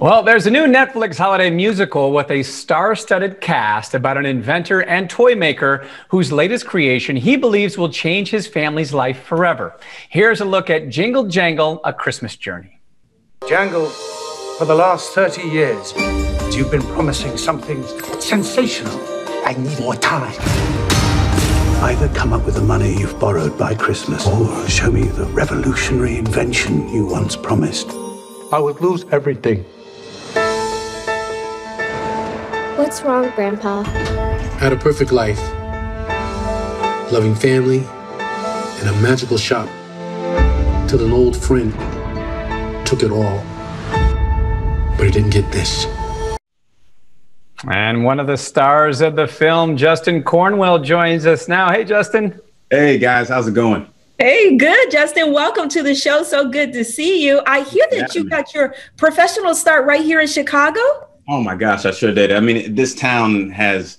Well, there's a new Netflix holiday musical with a star studded cast about an inventor and toy maker whose latest creation he believes will change his family's life forever. Here's a look at Jingle Jangle A Christmas Journey. Jangle, for the last 30 years, you've been promising something sensational. I need more time. Either come up with the money you've borrowed by Christmas or show me the revolutionary invention you once promised. I would lose everything. What's wrong, Grandpa? Had a perfect life, loving family, and a magical shop. Till an old friend took it all. But he didn't get this. And one of the stars of the film, Justin Cornwell, joins us now. Hey, Justin. Hey, guys, how's it going? Hey, good, Justin. Welcome to the show. So good to see you. I hear that you got your professional start right here in Chicago. Oh my gosh, I sure did. I mean, this town has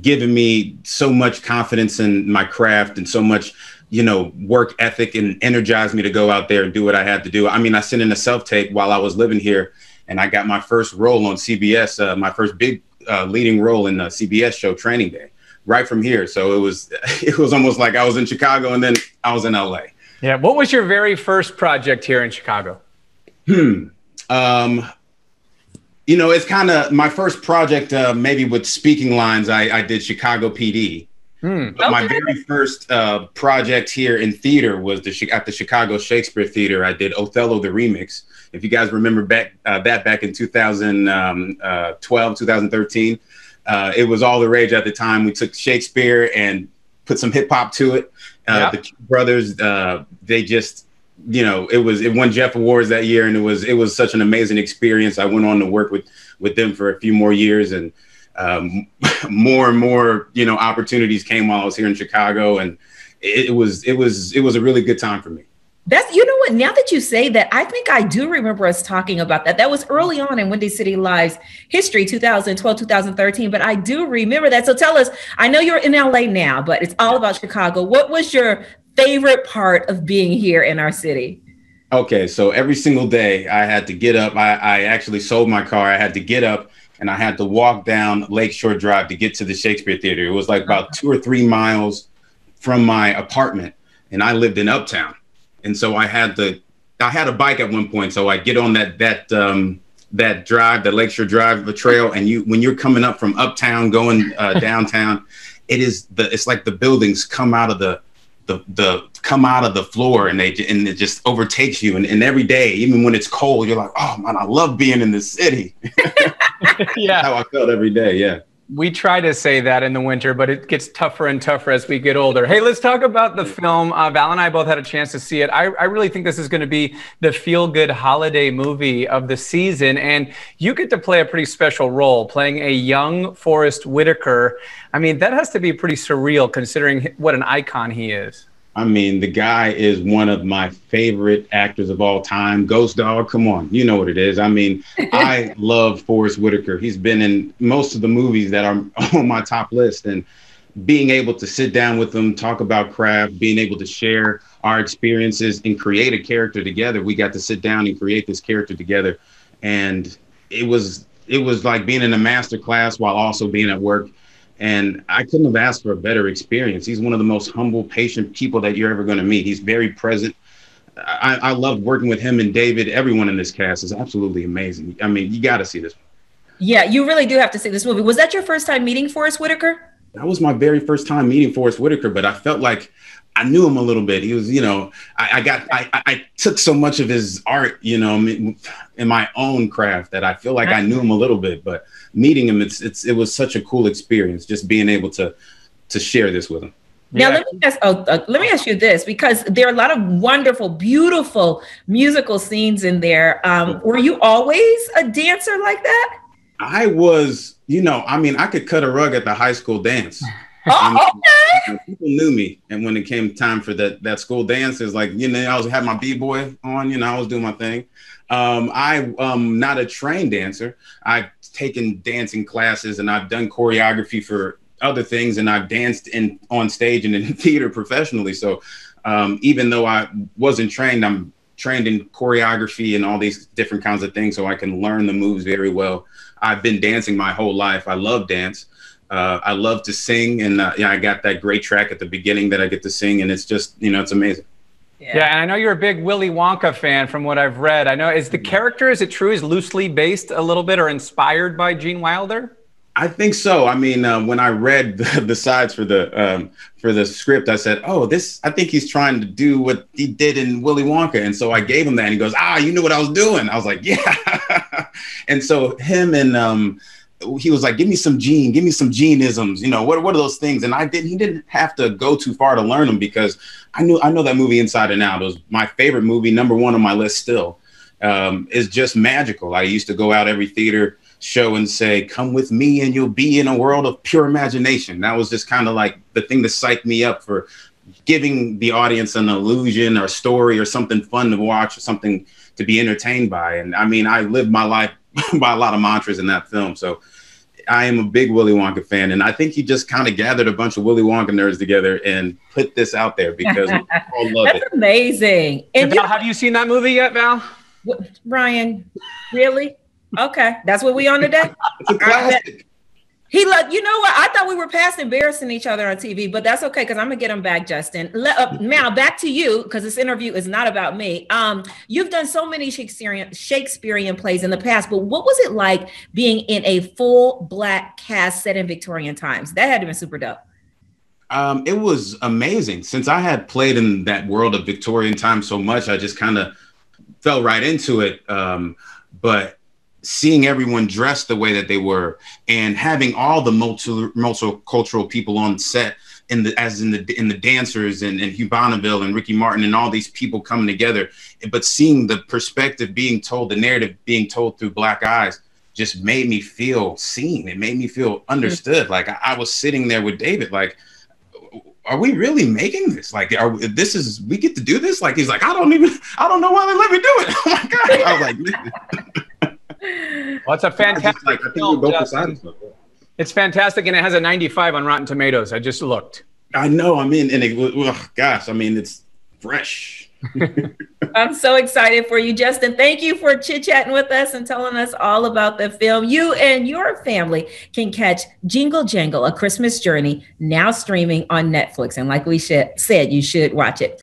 given me so much confidence in my craft and so much, you know, work ethic and energized me to go out there and do what I had to do. I mean, I sent in a self tape while I was living here, and I got my first role on CBS, uh, my first big uh, leading role in the CBS show Training Day, right from here. So it was, it was almost like I was in Chicago and then I was in LA. Yeah. What was your very first project here in Chicago? Hmm. Um, you know, it's kind of my first project, uh, maybe with speaking lines. I, I did Chicago PD. Hmm. But okay. my very first uh, project here in theater was the at the Chicago Shakespeare Theater. I did Othello the remix. If you guys remember back uh, that back in 2012, um, 2013, uh, uh, it was all the rage at the time. We took Shakespeare and put some hip hop to it. Uh, the brothers, they just you know, it was it won Jeff Awards that year, and it was it was such an amazing experience. I went on to work with with them for a few more years, and um, more and more you know opportunities came while I was here in Chicago, and it, it was it was it was a really good time for me. That's you know what. Now that you say that, I think I do remember us talking about that. That was early on in Windy City Live's history, 2012, 2013. But I do remember that. So tell us. I know you're in LA now, but it's all about Chicago. What was your favorite part of being here in our city? Okay, so every single day I had to get up. I, I actually sold my car. I had to get up and I had to walk down Lakeshore Drive to get to the Shakespeare Theater. It was like about two or three miles from my apartment, and I lived in Uptown. And so I had to, I had a bike at one point, so I get on that that um, that drive, the Lakeshore Drive, the trail, and you when you're coming up from Uptown going uh, downtown, it is the it's like the buildings come out of the the the come out of the floor and they and it just overtakes you. And, and every day even when it's cold you're like oh man i love being in the city. Yeah. How i felt every day yeah we try to say that in the winter, but it gets tougher and tougher as we get older. Hey, let's talk about the film. Uh, Val and I both had a chance to see it. I, I really think this is going to be the feel good holiday movie of the season. And you get to play a pretty special role playing a young Forest Whitaker. I mean, that has to be pretty surreal considering what an icon he is. I mean, the guy is one of my favorite actors of all time. Ghost Dog, come on, you know what it is. I mean, I love Forest Whitaker. He's been in most of the movies that are on my top list, and being able to sit down with him, talk about craft, being able to share our experiences and create a character together. We got to sit down and create this character together, and it was it was like being in a master class while also being at work and I couldn't have asked for a better experience. He's one of the most humble, patient people that you're ever going to meet. He's very present. I, I loved working with him and David. Everyone in this cast is absolutely amazing. I mean, you got to see this. Yeah, you really do have to see this movie. Was that your first time meeting Forest Whitaker? That was my very first time meeting Forest Whitaker, but I felt like I knew him a little bit. He was, you know, I, I got, I, I took so much of his art, you know, in my own craft that I feel like I knew him a little bit. But meeting him, it's, it's, it was such a cool experience just being able to, to share this with him. Now yeah. let me ask. Oh, uh, let me ask you this because there are a lot of wonderful, beautiful musical scenes in there. Um, were you always a dancer like that? I was. You know, I mean, I could cut a rug at the high school dance. Oh, okay. People knew me, and when it came time for that that school dance, like you know I was had my b boy on, you know I was doing my thing. Um, I am not a trained dancer. I've taken dancing classes and I've done choreography for other things, and I've danced in on stage and in theater professionally. So um, even though I wasn't trained, I'm trained in choreography and all these different kinds of things, so I can learn the moves very well. I've been dancing my whole life. I love dance. Uh, I love to sing, and uh, yeah, I got that great track at the beginning that I get to sing, and it's just you know it's amazing. Yeah. yeah. and I know you're a big Willy Wonka fan from what I've read. I know is the character is it true is loosely based a little bit or inspired by Gene Wilder? I think so. I mean, uh, when I read the, the sides for the um, for the script, I said, "Oh, this. I think he's trying to do what he did in Willy Wonka." And so I gave him that, and he goes, "Ah, you knew what I was doing." I was like, "Yeah." And so him and um, he was like, "Give me some gene, give me some geneisms." You know, what what are those things? And I didn't. He didn't have to go too far to learn them because I knew I know that movie inside and out. It was my favorite movie, number one on my list still. Um, it's just magical. I used to go out every theater show and say, "Come with me, and you'll be in a world of pure imagination." That was just kind of like the thing that psyched me up for giving the audience an illusion or story or something fun to watch or something to be entertained by. And I mean, I lived my life by a lot of mantras in that film. So I am a big Willy Wonka fan, and I think he just kind of gathered a bunch of Willy Wonka nerds together and put this out there because we all love That's it. amazing. And Val, you, have you seen that movie yet, Val? Ryan, really? Okay, that's what we on today. It's a classic. He look, you know what? I thought we were past embarrassing each other on TV, but that's okay because I'm gonna get him back, Justin. Let, uh, now back to you because this interview is not about me. Um, you've done so many Shakespearean Shakespearean plays in the past, but what was it like being in a full black cast set in Victorian times? That had to be super dope. Um, it was amazing. Since I had played in that world of Victorian times so much, I just kind of fell right into it. Um, but seeing everyone dressed the way that they were and having all the multi, multicultural people on set in the as in the in the dancers and, and Hugh Bonneville and Ricky Martin and all these people coming together, but seeing the perspective being told, the narrative being told through black eyes just made me feel seen. It made me feel understood. Like I, I was sitting there with David, like, are we really making this? Like, are this is we get to do this? Like, he's like, I don't even, I don't know why they let me do it. Oh my god! I was like, well, it's a fantastic like, film. It's fantastic, and it has a 95 on Rotten Tomatoes. I just looked. I know. I mean, and it, ugh, gosh, I mean, it's fresh. I'm so excited for you, Justin. Thank you for chit chatting with us and telling us all about the film. You and your family can catch Jingle Jangle, A Christmas Journey, now streaming on Netflix. And like we said, you should watch it.